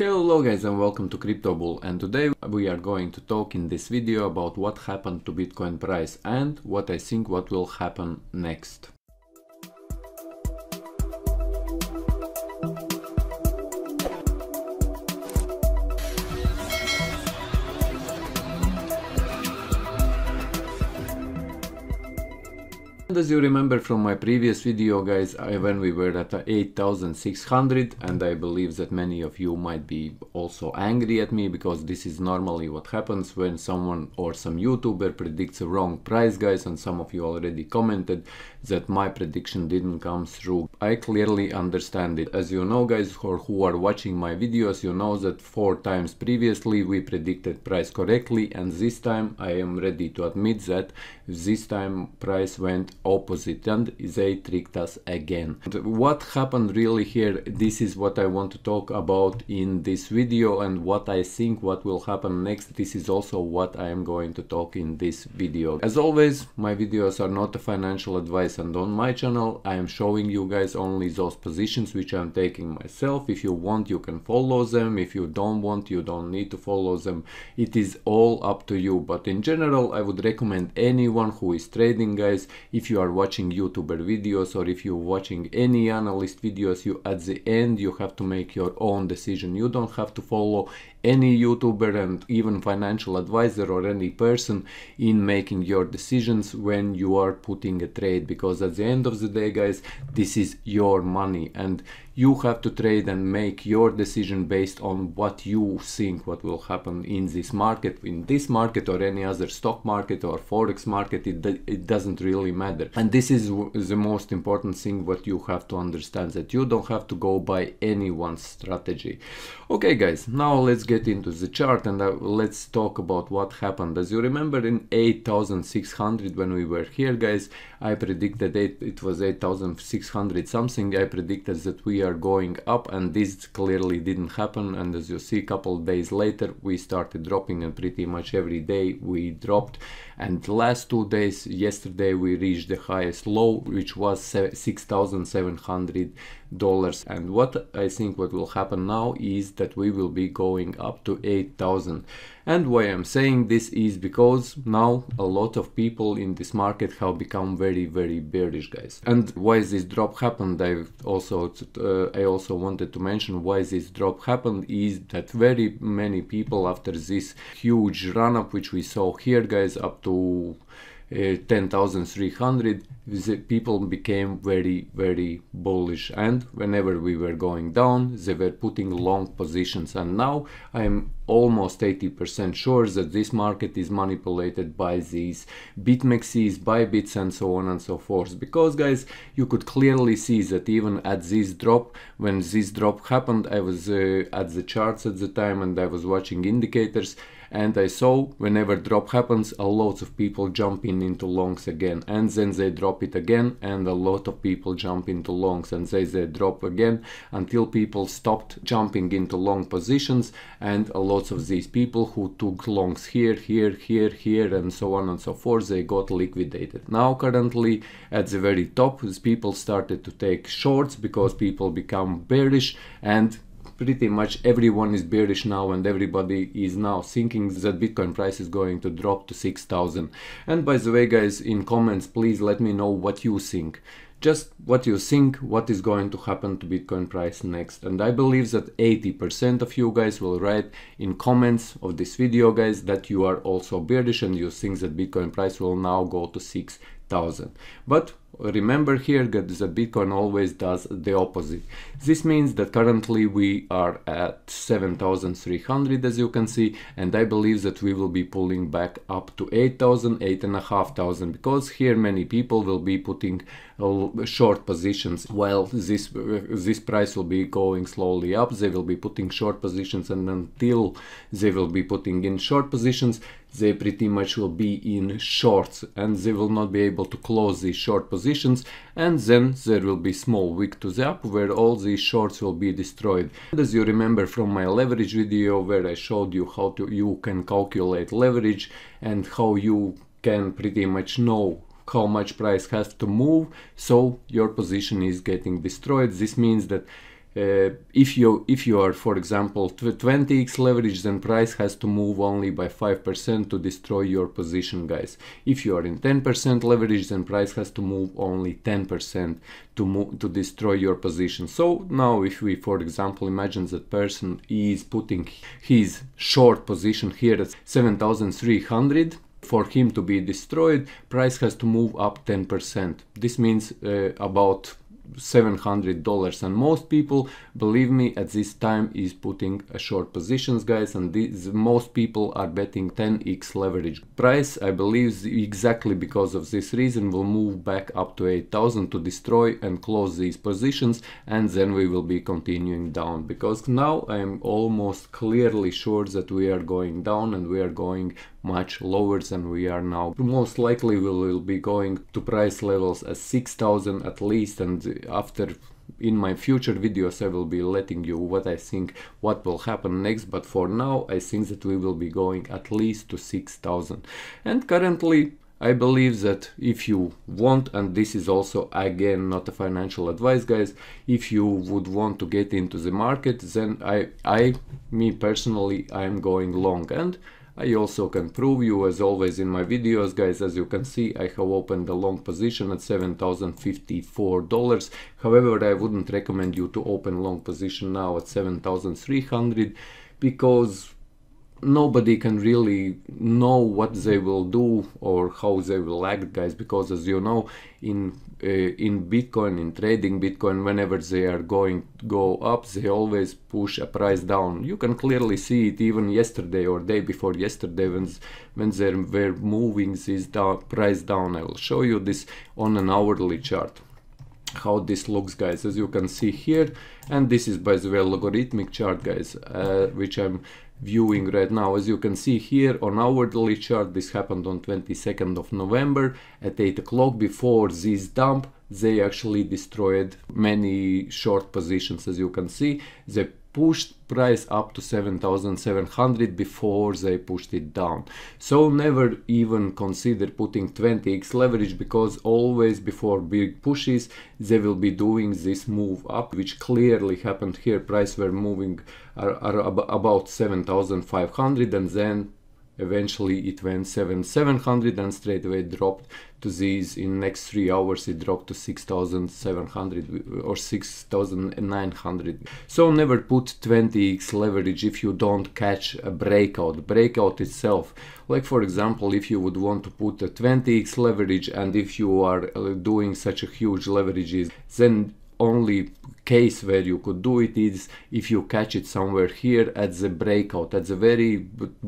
Hello guys and welcome to Crypto Bull and today we are going to talk in this video about what happened to Bitcoin price and what I think what will happen next. As you remember from my previous video guys, I, when we were at 8600 and I believe that many of you might be also angry at me because this is normally what happens when someone or some YouTuber predicts a wrong price guys and some of you already commented that my prediction didn't come through. I clearly understand it. As you know guys or who are watching my videos, you know that four times previously we predicted price correctly and this time I am ready to admit that this time price went opposite and they tricked us again. And what happened really here, this is what I want to talk about in this video and what I think what will happen next, this is also what I am going to talk in this video. As always, my videos are not a financial advice and on my channel I am showing you guys only those positions which I'm taking myself. If you want you can follow them, if you don't want you don't need to follow them. It is all up to you but in general I would recommend anyone who is trading guys if you are watching YouTuber videos or if you're watching any analyst videos, you at the end you have to make your own decision. You don't have to follow any YouTuber and even financial advisor or any person in making your decisions when you are putting a trade because at the end of the day guys this is your money and you have to trade and make your decision based on what you think what will happen in this market in this market or any other stock market or forex market it, it doesn't really matter and this is the most important thing what you have to understand that you don't have to go by anyone's strategy. Okay guys now let's get into the chart and uh, let's talk about what happened. As you remember in 8600 when we were here guys i predicted it, it was 8600 something. I predicted that we are going up and this clearly didn't happen. And as you see a couple days later we started dropping and pretty much every day we dropped. And last two days yesterday we reached the highest low which was 6700 dollars. And what i think what will happen now is that we will be going up to 8000 and why i'm saying this is because now a lot of people in this market have become very very bearish guys. And why this drop happened i also uh, i also wanted to mention why this drop happened is that very many people after this huge run up which we saw here guys up to uh, 10,300 people became very very bullish. And whenever we were going down they were putting long positions. And now I'm almost 80% sure that this market is manipulated by these BitMEXes, Bybits and so on and so forth. Because guys you could clearly see that even at this drop when this drop happened I was uh, at the charts at the time and I was watching indicators and I saw whenever drop happens a lot of people jump in into longs again. And then they drop it again and a lot of people jump into longs. And they, they drop again until people stopped jumping into long positions. And a lot of these people who took longs here here here here and so on and so forth they got liquidated. Now currently at the very top these people started to take shorts because people become bearish and pretty much everyone is bearish now and everybody is now thinking that bitcoin price is going to drop to 6000 and by the way guys in comments please let me know what you think. Just what you think what is going to happen to bitcoin price next. And i believe that 80% of you guys will write in comments of this video guys that you are also bearish and you think that bitcoin price will now go to 6000 but remember here that Bitcoin always does the opposite. This means that currently we are at 7,300 as you can see and I believe that we will be pulling back up to 8,000, 8,500 because here many people will be putting uh, short positions. While this, uh, this price will be going slowly up. They will be putting short positions and until they will be putting in short positions they pretty much will be in shorts and they will not be able to close these short positions and then there will be small wick to the up where all these shorts will be destroyed. And as you remember from my leverage video where I showed you how to you can calculate leverage and how you can pretty much know how much price has to move so your position is getting destroyed. This means that uh, if you if you are for example 20x leverage then price has to move only by 5% to destroy your position guys. If you are in 10% leverage then price has to move only 10% to move to destroy your position. So now if we for example imagine that person is putting his short position here at 7300 for him to be destroyed price has to move up 10% this means uh, about $700 and most people believe me at this time is putting a short positions guys and these, most people are betting 10x leverage. Price i believe exactly because of this reason. Will move back up to 8000 to destroy and close these positions and then we will be continuing down. Because now i am almost clearly sure that we are going down and we are going much lower than we are now. Most likely we will be going to price levels as 6000 at least and after in my future videos I will be letting you what I think what will happen next but for now I think that we will be going at least to 6000 and currently I believe that if you want, and this is also again not a financial advice, guys, if you would want to get into the market, then I, I, me personally, I am going long. And I also can prove you as always in my videos guys as you can see I have opened a long position at $7,054 however I wouldn't recommend you to open long position now at 7,300 because nobody can really know what they will do or how they will act guys because as you know in uh, in bitcoin in trading bitcoin whenever they are going to go up they always push a price down. You can clearly see it even yesterday or day before yesterday when when they were moving this down, price down. I will show you this on an hourly chart how this looks guys as you can see here and this is by the way logarithmic chart guys uh, which i'm viewing right now. As you can see here on our daily chart, this happened on 22nd of November at 8 o'clock before this dump. They actually destroyed many short positions as you can see. They pushed price up to 7700 before they pushed it down. So never even consider putting 20x leverage because always before big pushes they will be doing this move up which clearly happened here. Price were moving are, are about 7500 and then eventually it went 7 700 and straight away dropped to these. In next three hours it dropped to 6700 or 6900 so never put 20x leverage if you don't catch a breakout. Breakout itself. Like for example if you would want to put a 20x leverage and if you are uh, doing such a huge leverages then only case where you could do it is if you catch it somewhere here at the breakout at the very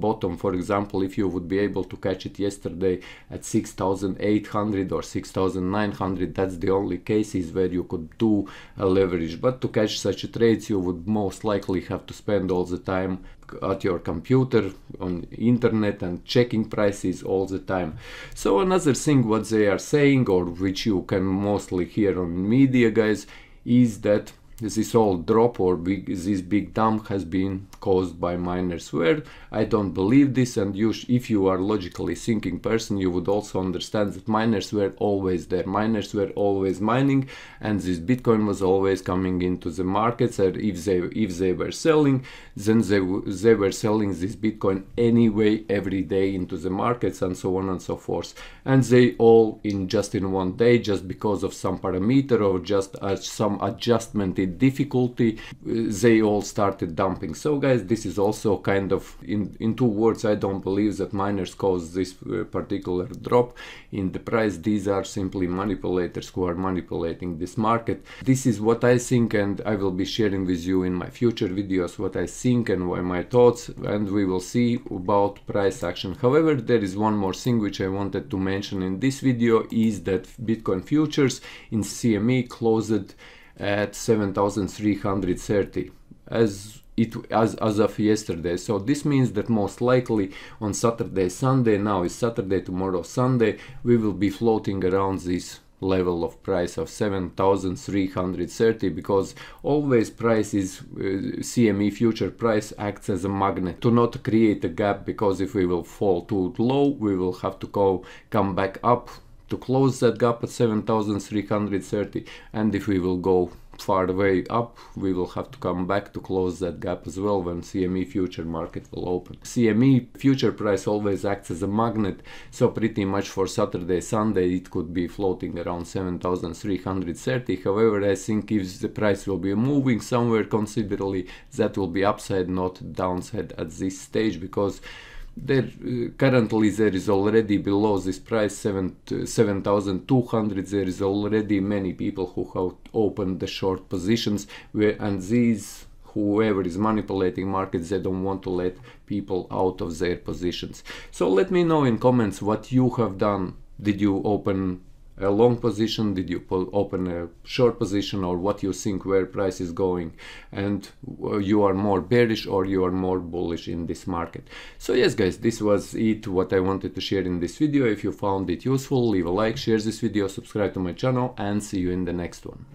bottom. For example if you would be able to catch it yesterday at 6800 or 6900 that's the only cases where you could do a leverage. But to catch such trades you would most likely have to spend all the time at your computer on internet and checking prices all the time. So another thing what they are saying or which you can mostly hear on media guys is that this all drop or big, this big dump has been caused by miners. Where I don't believe this and you if you are logically thinking person you would also understand that miners were always there. Miners were always mining and this bitcoin was always coming into the markets and if they if they were selling then they, they were selling this bitcoin anyway every day into the markets and so on and so forth. And they all in just in one day just because of some parameter or just uh, some adjustment in difficulty they all started dumping. So guys this is also kind of in in two words i don't believe that miners caused this uh, particular drop in the price. These are simply manipulators who are manipulating this market. This is what i think and i will be sharing with you in my future videos what i think and my thoughts and we will see about price action. However there is one more thing which i wanted to mention in this video is that bitcoin futures in cme closed at 7330 as it as, as of yesterday. So this means that most likely on saturday sunday now is saturday tomorrow sunday we will be floating around this level of price of 7330 because always price is uh, CME future price acts as a magnet. To not create a gap because if we will fall too low we will have to go come back up to close that gap at 7330 and if we will go far way up we will have to come back to close that gap as well when CME future market will open. CME future price always acts as a magnet so pretty much for Saturday Sunday it could be floating around 7330 however I think if the price will be moving somewhere considerably that will be upside not downside at this stage because there uh, currently there is already below this price 7 7200 there is already many people who have opened the short positions where and these whoever is manipulating markets they don't want to let people out of their positions. So let me know in comments what you have done. Did you open a long position did you open a short position or what you think where price is going? And uh, you are more bearish or you are more bullish in this market? So yes guys this was it what i wanted to share in this video. If you found it useful leave a like share this video subscribe to my channel and see you in the next one